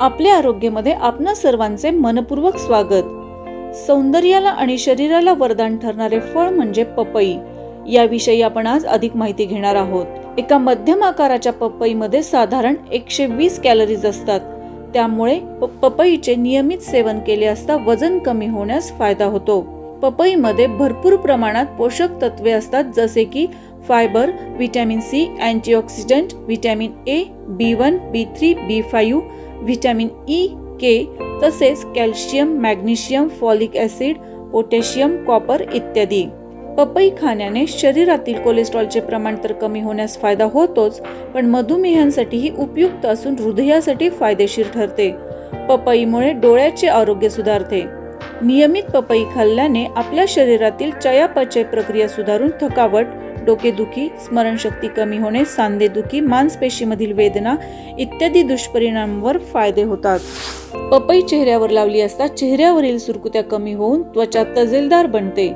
आपल्या आरोग्यामध्ये आपणा सर्वांचे मनपूर्वक स्वागत. सौंदर्याला आणि शरीराला वरदान ठरणारे फळ म्हणजे पपई. याविषयी आपण आज अधिक माहिती घेणार आहोत. एका मध्यम आकाराच्या पपईमध्ये साधारण एकशे वीस कॅलरीज असतात. त्यामुळे प- पपईचे नियमित सेवन केले असता वजन कमी होण्यास फायदा होतो. पपईमध्ये भरपूर प्रमाणात पोषक तत्वे असतात जसे की fibre vitamin C antioxidant vitamin A B one B three B five vitamin E K तसेच calcium magnesium folic acid potassium copper इत्यादी. पपई खाण्याने शरीरातील कोलेस्ट्रॉलचे प्रमाण तर कमी होण्यास फायदा होतोच पण मधुमेहांसाठीही उपयुक्त असून हृदयासाठी फायदेशीर ठरते. पपईमुळे डोळ्याचे आरोग्य सुधारते. नियमित पपई खाल्ल्याने आपल्या शरीरातील चयापचय प्रक्रिया सुधारून थकावट डोकेदुखी स्मरणशक्ती कमी होणे सांधेदुखी मांसपेशीमधील वेदना इत्यादी दुष्परिणामांवर फायदे होतात. पपई चेहऱ्यावर लावली असता चेहऱ्यावरील सुरकुत्या कमी होऊन त्वचा तजेलदार बनते.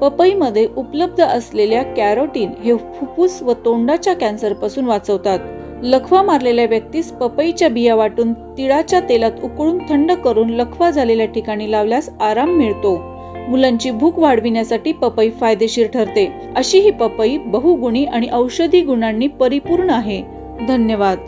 पपईमध्ये उपलब्ध असलेल्या कॅरोटीन हे फुफ्फुस व तोंडाच्या कॅन्सरपासून वाचवतात. लखवा मारलेल्या व्यक्तीस पपईच्या बिया वाटून तिळाच्या तेलात उकळून थंड करून लखवा झालेल्या ठिकाणी लावल्यास आराम मिळतो. मुलांची भूक वाढविण्यासाठी पपई फायदेशीर ठरते. अशी ही पपई बहुगुणी आणि औषधी गुणांनी परिपूर्ण आहे. धन्यवाद.